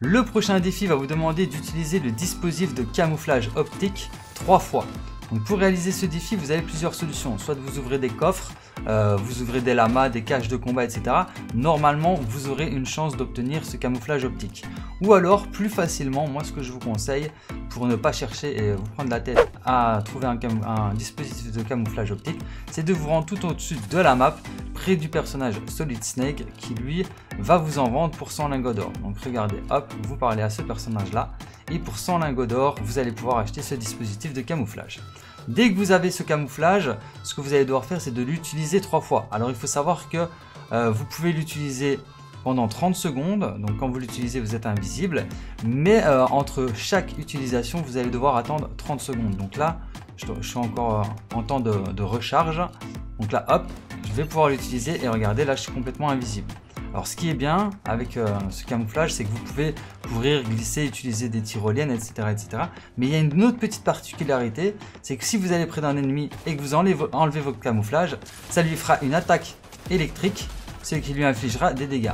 Le prochain défi va vous demander d'utiliser le dispositif de camouflage optique trois fois. Pour réaliser ce défi, vous avez plusieurs solutions. Soit vous ouvrez des coffres, euh, vous ouvrez des lamas, des caches de combat, etc. Normalement, vous aurez une chance d'obtenir ce camouflage optique. Ou alors, plus facilement, moi ce que je vous conseille, pour ne pas chercher et vous prendre la tête à trouver un dispositif de camouflage optique, c'est de vous rendre tout au-dessus de la map, du personnage Solid Snake, qui lui va vous en vendre pour 100 lingots d'or. Donc regardez, hop, vous parlez à ce personnage-là, et pour 100 lingots d'or, vous allez pouvoir acheter ce dispositif de camouflage. Dès que vous avez ce camouflage, ce que vous allez devoir faire, c'est de l'utiliser trois fois. Alors il faut savoir que euh, vous pouvez l'utiliser pendant 30 secondes, donc quand vous l'utilisez vous êtes invisible, mais euh, entre chaque utilisation vous allez devoir attendre 30 secondes. Donc là, je, suis encore euh, en temps de recharge, donc là hop, vais pouvoir l'utiliser et regardez là je suis complètement invisible. Alors ce qui est bien avec euh, ce camouflage, c'est que vous pouvez courir, glisser, utiliser des tyroliennes, etc., etc. Mais il y a une autre petite particularité, c'est que si vous allez près d'un ennemi et que vous enlevez, votre camouflage, ça lui fera une attaque électrique, ce qui lui infligera des dégâts.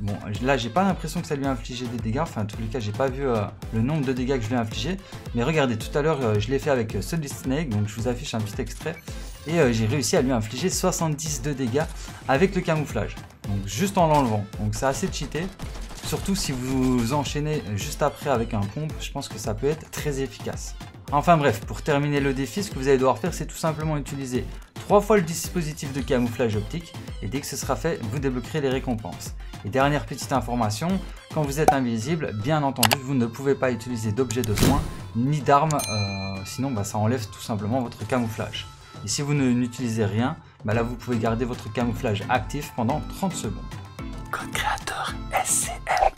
Bon, là, j'ai pas l'impression que ça lui a infligé des dégâts. Enfin, en tous les cas, j'ai pas vu euh, le nombre de dégâts que je lui ai infligé. Mais regardez, tout à l'heure, euh, je l'ai fait avec Solid Snake. Donc, je vous affiche un petit extrait. Et j'ai réussi à lui infliger 70 de dégâts avec le camouflage donc juste en l'enlevant. Donc c'est assez cheaté. Surtout si vous enchaînez juste après avec un pompe, je pense que ça peut être très efficace. Enfin bref, pour terminer le défi, ce que vous allez devoir faire, c'est tout simplement utiliser trois fois le dispositif de camouflage optique et dès que ce sera fait, vous débloquerez les récompenses. Et dernière petite information, quand vous êtes invisible, bien entendu, vous ne pouvez pas utiliser d'objets de soin ni d'armes, euh, sinon bah, ça enlève tout simplement votre camouflage. Et si vous n'utilisez rien, bah là vous pouvez garder votre camouflage actif pendant 30 secondes. Code créateur SCM.